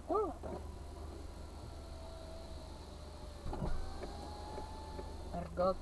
какого-то. Аргат.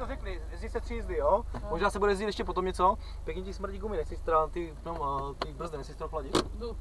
To řekli, jezdí se tři jízdy, jo? Možná se bude jezdit ještě potom něco. Pěkně ti smrdí gumy, nechci ty, no, ty brzdy, nechci to chladit. Jdu.